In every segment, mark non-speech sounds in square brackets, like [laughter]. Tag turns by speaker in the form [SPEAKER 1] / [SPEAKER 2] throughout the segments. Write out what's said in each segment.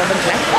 [SPEAKER 1] butterfly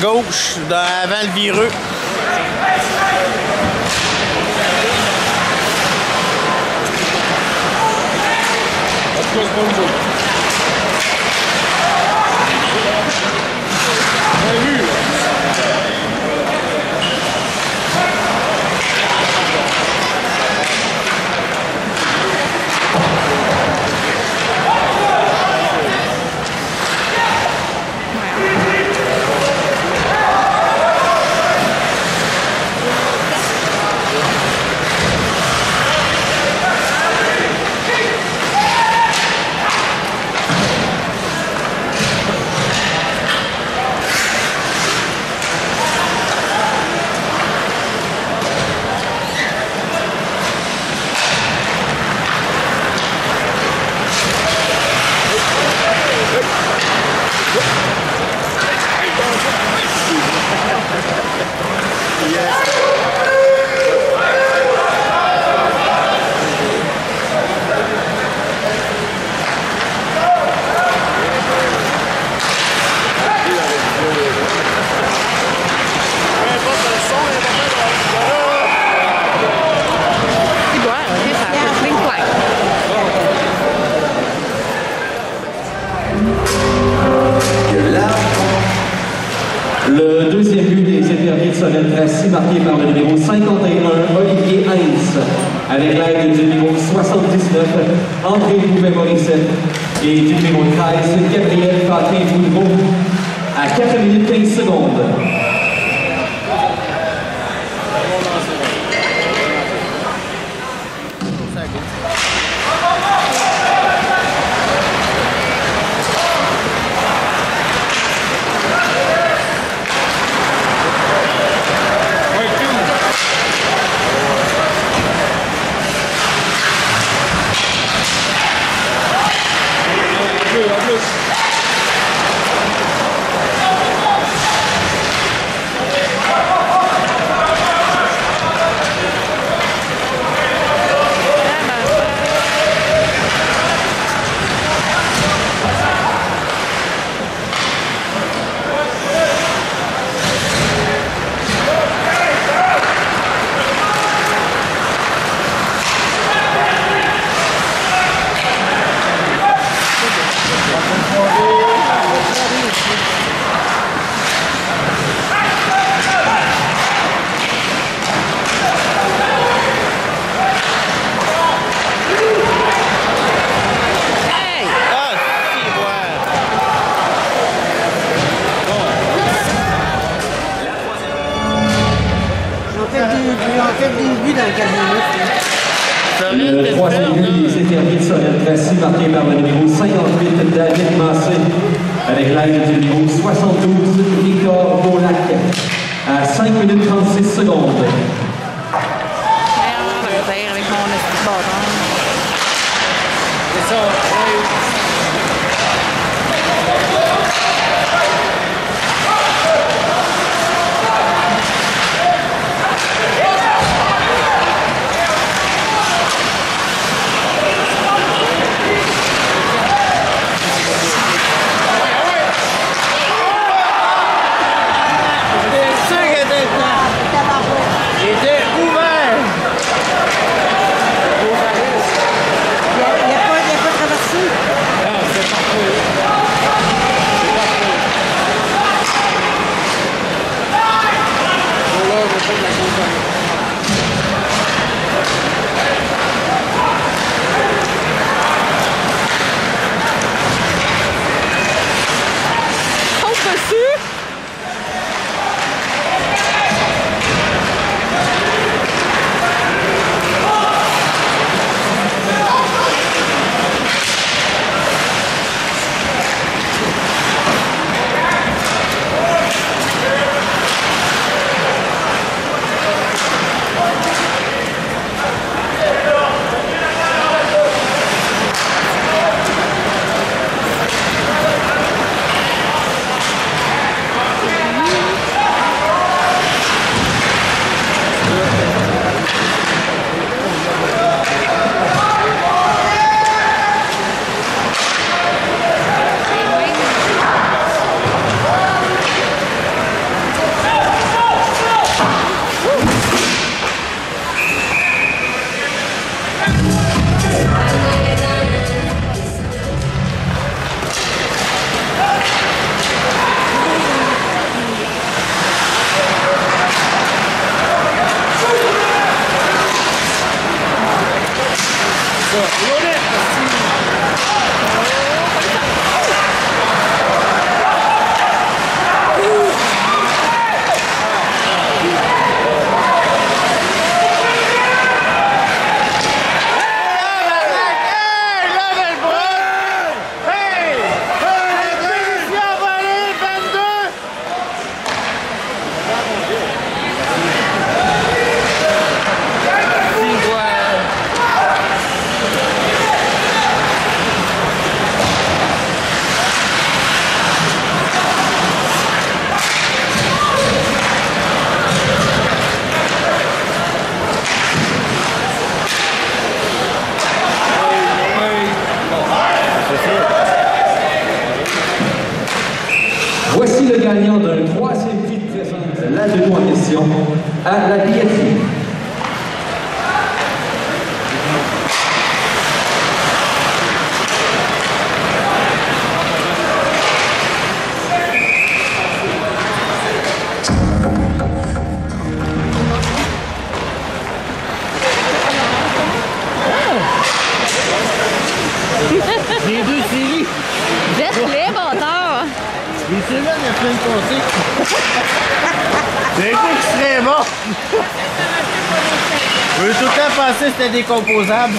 [SPEAKER 2] gauche, de, avant le vireux.
[SPEAKER 3] Let's go, Francis Segander. Här arbetar Erik
[SPEAKER 2] Manes
[SPEAKER 1] Bader.
[SPEAKER 2] gagnant d'un
[SPEAKER 1] troisième prix de la seconde question, à
[SPEAKER 3] la billetterie.
[SPEAKER 2] c'était décomposable.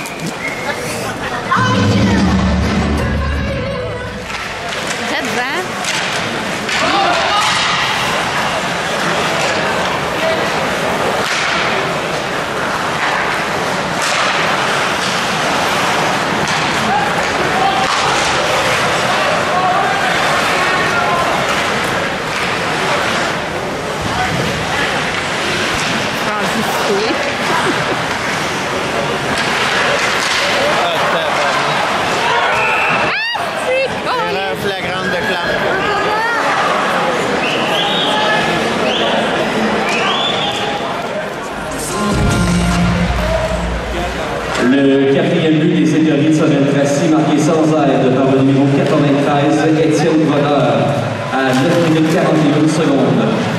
[SPEAKER 3] quatrième but des Écoliers de Sorel Tracy, marqué sans aide par le numéro 93, Étienne Bonheur, à 9 minutes 41 secondes.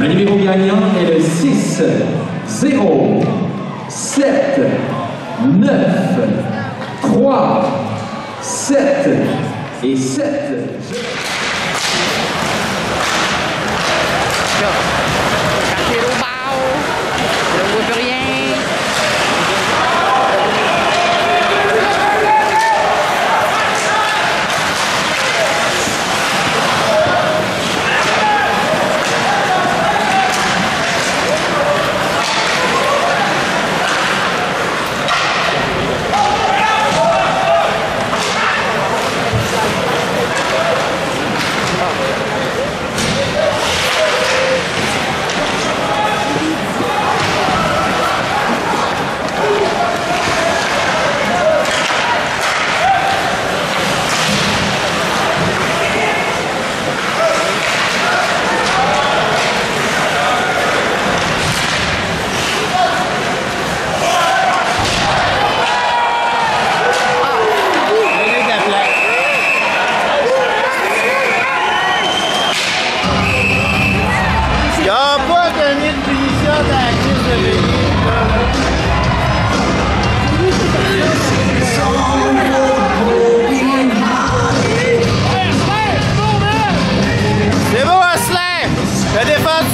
[SPEAKER 3] Le numéro gagnant est le 6, 0, 7, 9, 3, 7 et 7.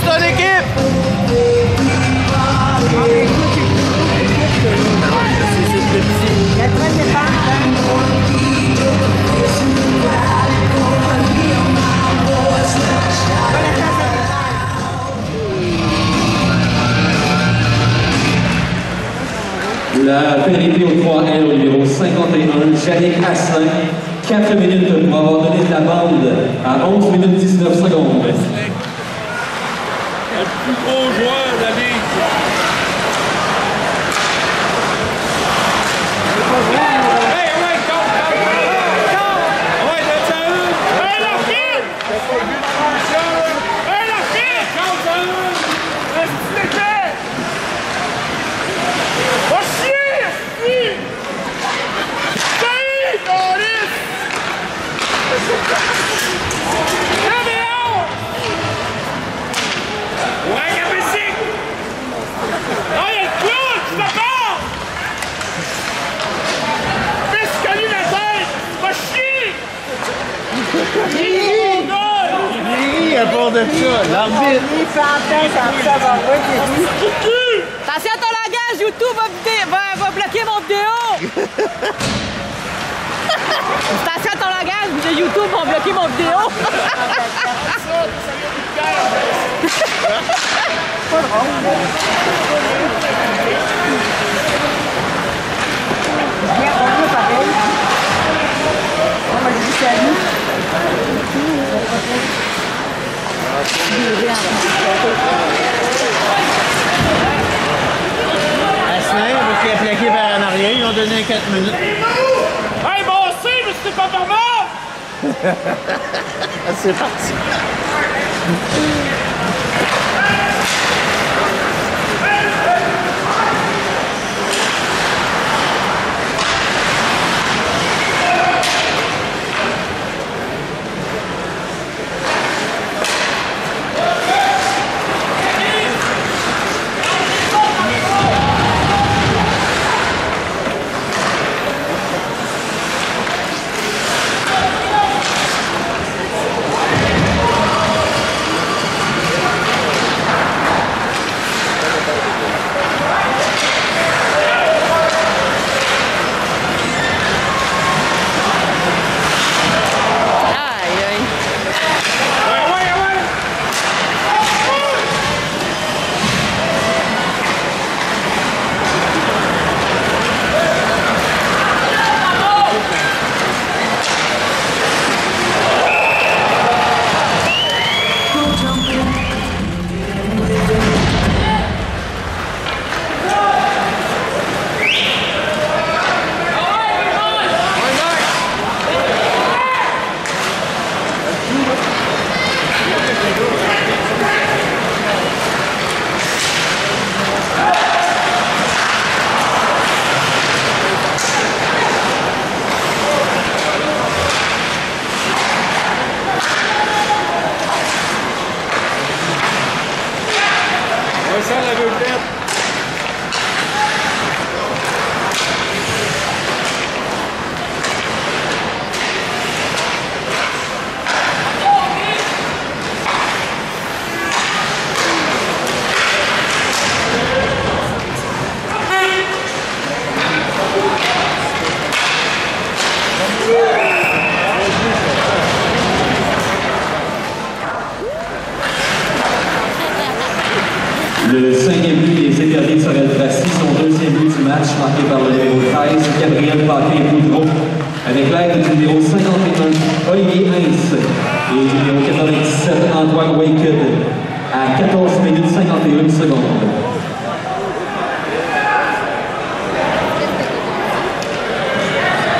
[SPEAKER 2] ton équipe
[SPEAKER 1] La
[SPEAKER 3] pénalité au 3R au numéro 51, Jannick Asselin, 4 minutes pour avoir donné de la bande à 11 minutes 19 secondes.
[SPEAKER 4] o João. YouTube ont bloqué mon vidéo.
[SPEAKER 1] Bien, on est pareil. On m'a dit salut.
[SPEAKER 2] À Snape, parce qu'il a plaqué par en arrière, ils ont donné 4 minutes.
[SPEAKER 5] Hey, bon, aussi, mais c'était pas normal! [laughs]
[SPEAKER 2] Ah, c'est parti.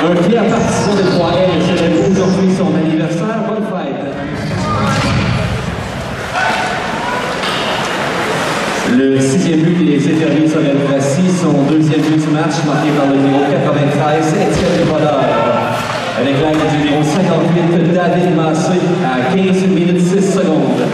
[SPEAKER 3] Un fier partisan de 3L célèbre aujourd'hui son anniversaire. Bonne fête! Le sixième but des Éperviers Sorel Tracy, son deuxième but du match, marqué par le numéro 93, Étienne Brodeur. Avec l'aide du numéro 58, David Massé, à 15 minutes 6 secondes.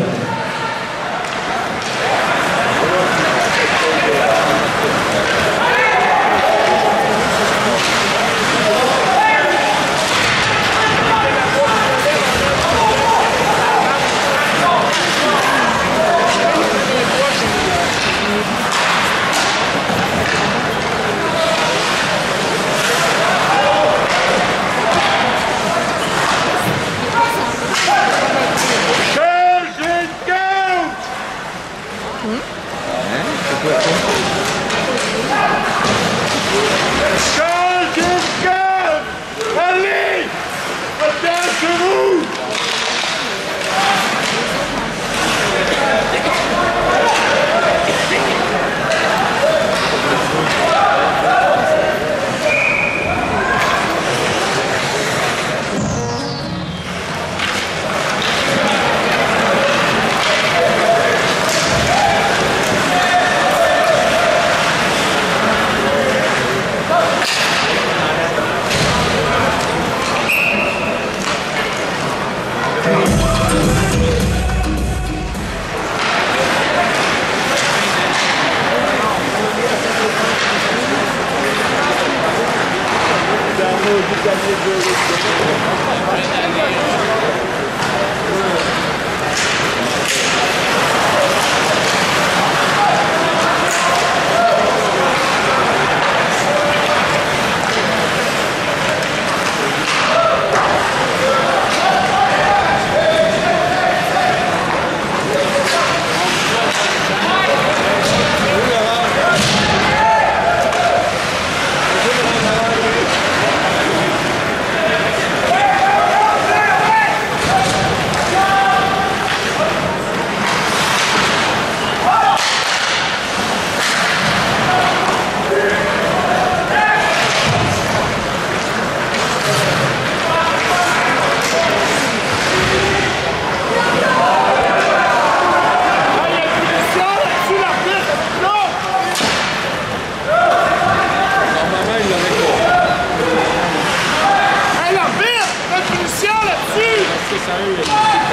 [SPEAKER 3] Italian.